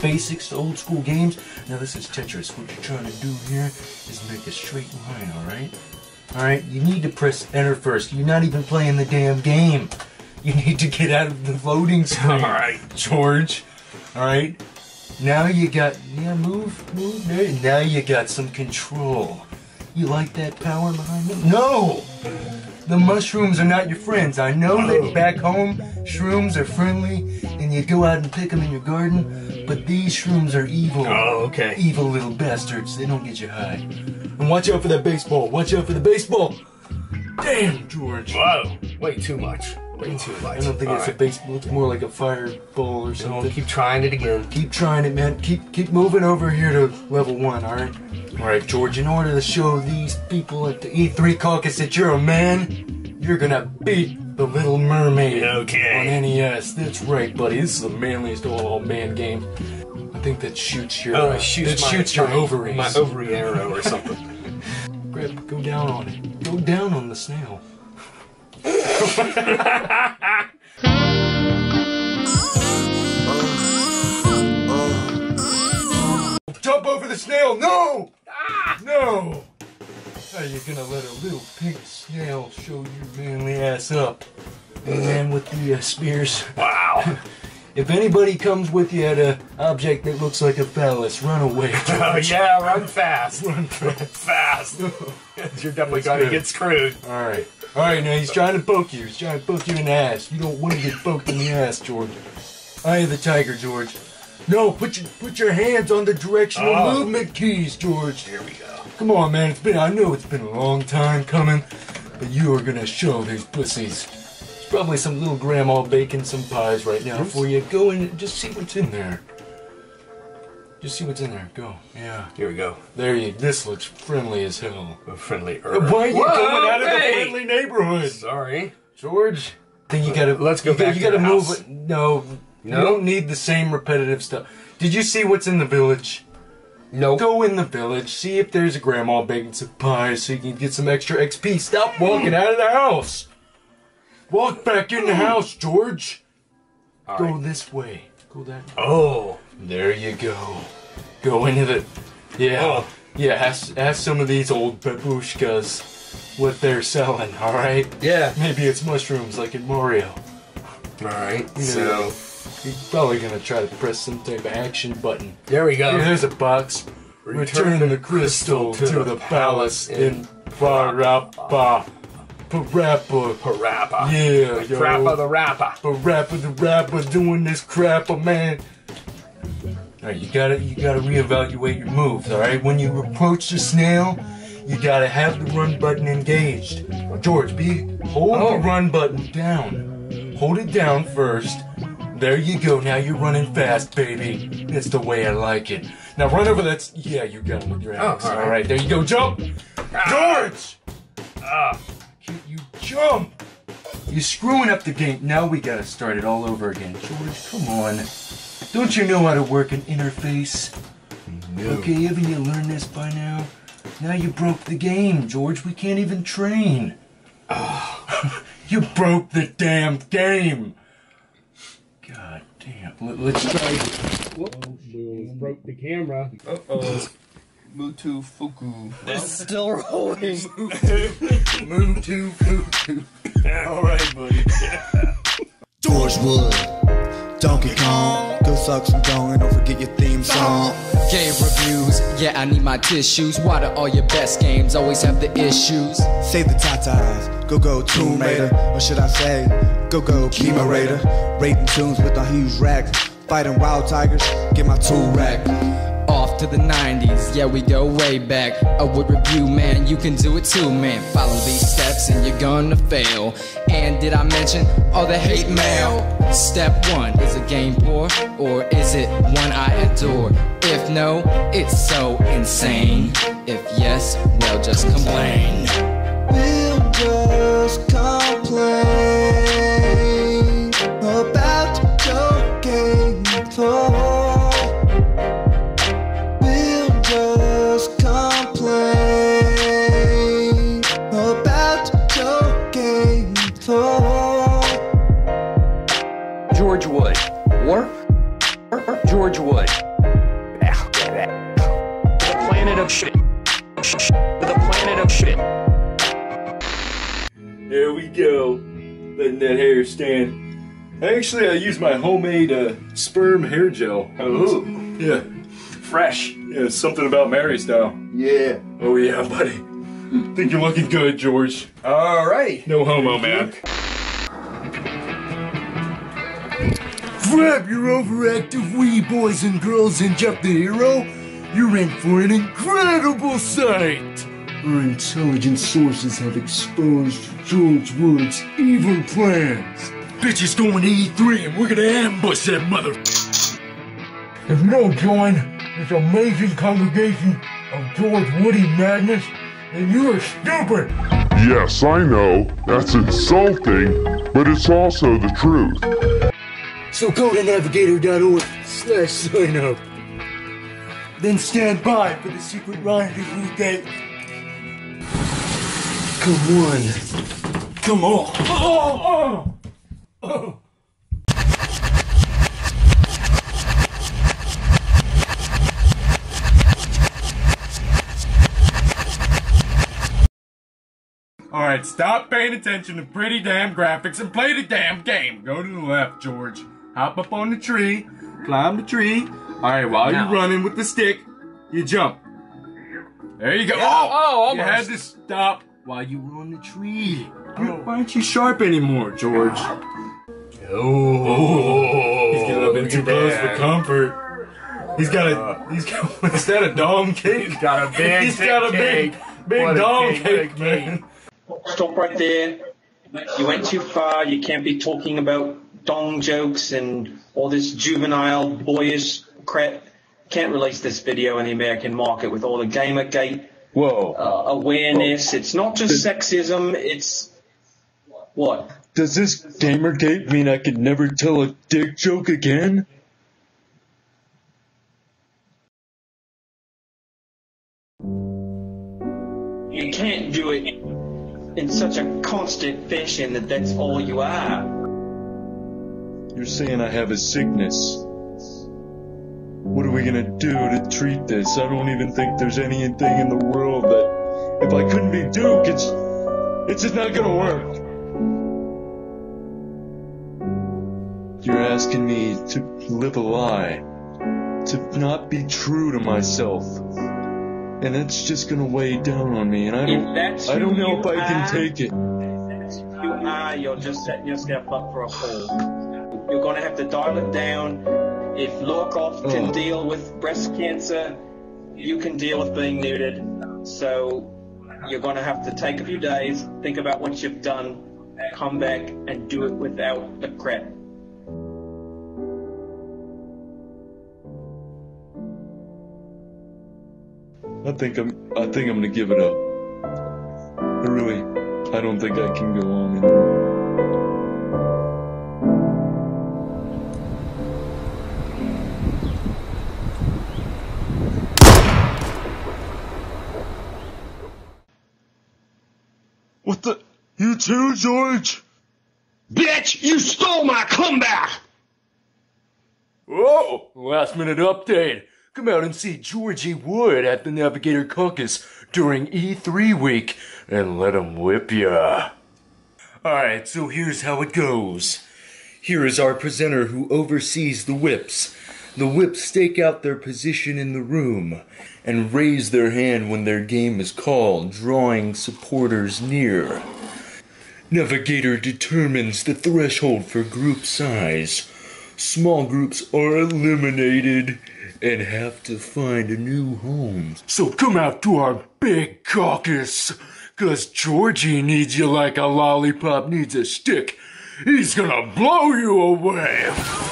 training on the basics, the old school games. Now this is Tetris. What you're trying to do here is make a straight line, alright? Alright, you need to press enter first. You're not even playing the damn game. You need to get out of the loading screen. Alright. George. Alright? Now you got yeah, move, move there. Now you got some control. You like that power behind me? No! The mushrooms are not your friends. I know that back home, shrooms are friendly and you'd go out and pick them in your garden, but these shrooms are evil. Oh, okay. Evil little bastards. They don't get you high. And watch out for that baseball. Watch out for the baseball. Damn, George. Whoa. Way too much. Way too much. I don't think All it's a baseball. It's more like a fireball or something. keep trying it again. Keep trying it, man. Keep keep moving over here to level one, all right? All right, George. In order to show these people at the E3 caucus that you're a man, you're gonna beat the Little Mermaid Okay. on NES. That's right, buddy. This is the manliest all man game. I think that shoots your Oh, uh, shoots, that my, shoots your my- ovaries. My ovary arrow or something. Grab, go down on it. Go down on the snail. Jump over the snail! No! No! How you gonna let a little pink snail show your manly ass up? And man with the uh, spears. wow. If anybody comes with you at a object that looks like a phallus, run away. Oh yeah, run fast. Run fast. You're definitely That's going to good. get screwed. All right. All right, now he's trying to poke you. He's trying to poke you in the ass. You don't want to get poked in the ass, George. Eye of the tiger, George. No, put your put your hands on the directional Oh. movement keys, George. Here we go. Come on, man. It's been I know it's been a long time coming, but you are gonna show these pussies. There's probably some little grandma baking some pies right now for you. Go in and just see what's in there. Just see what's in there. Go. Yeah. Here we go. There you. This looks friendly as hell. A friendly herb. Why are you Whoa, going out of the friendly neighborhood? Sorry. George, then you gotta Let's go you, back You gotta the move house. No, No? you don't need the same repetitive stuff. Did you see what's in the village? Nope. Go in the village, see if there's a grandma baking some pies, so you can get some extra XP. Stop walking out of the house. Walk back in the house, George. All Go right. this way. Go that. way. Oh. There you go. Go into the. Yeah. Oh. Yeah. Ask, ask some of these old babushkas what they're selling. All right. Yeah. Maybe it's mushrooms like in Mario. All right. You So know, he's probably gonna try to press some type of action button. there we go. Here's a box. Return, the crystal to, the palace in Parapa. Parappa. Parappa. Yeah, yo. Crappa the rapper. Parappa the rapper doing this crap, oh, man. Alright, you gotta you gotta reevaluate your moves, alright? When you approach the snail, you gotta have the run button engaged. George, be hold Oh. the run button down. Hold it down first. There you go. Now you're running fast, baby. That's the way I like it. Now run over that. Yeah, you got him with your axe. all right. all right, there you go. Jump, George. Ah. Can't you jump? You're screwing up the game. Now we gotta start it all over again. George, come on. Don't you know how to work an interface? No. Okay, haven't you learned this by now? Now you broke the game, George. We can't even train. you broke the damn game. God damn. Let, let's try. Oh, broke the camera. Uh-oh. Mutu Fuku. It's still rolling. Mutu Fuku. move to. All right, buddy. George Wood, Donkey Kong. Go suck some dong and don't forget your theme song. Game reviews, yeah, I need my tissues. Why do all your best games always have the issues? Save the tatas, go go Tomb Raider, or should I say, go go Kima Raider. Raiding tunes with a huge rack. fighting wild tigers, get my tool rack. Off to the 90s, yeah, we go way back. I would review, man, you can do it too, man. Follow these steps and you're gonna fail. And did I mention all the hate mail? Step one, is a game poor? Or is it one I adore? If no, it's so insane. If yes, well, just complain. We'll just complain planet of shit. The planet of shit. There we go. Letting that hair stand. Actually, I use my homemade uh, sperm hair gel. Ooh. Yeah. Fresh. Yeah, something about Mary style. Yeah. Oh yeah, buddy. Think you're looking good, George. Alrighty. No homo, man. Grab your overactive wee boys and girls and Jeff the Hero. You're in for an incredible sight. Our intelligence sources have exposed George Wood's evil plans. Bitch is going to E3 and we're gonna ambush that mother. If you don't join this amazing congregation of George Woody madness, then you are stupid. Yes, I know. That's insulting, but it's also the truth. So go to navigator.org slash sign up. Then stand by for the secret rendezvous date. Come on. Come on. Oh, oh, oh. Alright, stop paying attention to pretty damn graphics and play the damn game. Go to the left, George. Hop up on the tree, climb the tree. Alright, while Now. you're running with the stick, you jump. There you go. Yeah, oh, oh, You almost. had to stop while you were on the tree. You- oh. Why aren't you sharp anymore, George? Oh, oh. he's getting a bit too close for comfort. He's got a. Uh. He's got. Is that a dome cake? He's got a big He's got a big, cake. big What a dome cake, cake, man. Stop right there. You went too far. You can't be talking about dong jokes and all this juvenile, boyish crap. Can't release this video in the American market with all the Gamergate Whoa. uh, awareness. It's not just sexism. It's what? Does this Gamergate mean I could never tell a dick joke again? You can't do it in such a constant fashion that that's all you are. You're saying I have a sickness. What are we gonna do to treat this? I don't even think there's anything in the world that, if I couldn't be Duke, it's, it's just not gonna work. You're asking me to live a lie, to not be true to myself, and that's just gonna weigh down on me, and I don't, I don't know if I can take it. you are, you're just setting yourself up for a fall. You're going to have to dial it down. If Lorkoff can Oh. deal with breast cancer, you can deal with being neutered. So you're going to have to take a few days, think about what you've done, come back and do it without the crap. I think I'm. I think I'm gonna give it up. I really. I don't think I can go on anymore. You too, George? Bitch, you stole my comeback! Whoa! Last minute update. Come out and see Georgie Wood at the Navigator Caucus during E3 week and let him whip ya. Alright, so here's how it goes. Here is our presenter who oversees the whips. The whips stake out their position in the room and raise their hand when their game is called, drawing supporters near. Navigator determines the threshold for group size. Small groups are eliminated and have to find a new home. So come out to our big caucus, cause Georgie needs you like a lollipop needs a stick. He's gonna blow you away.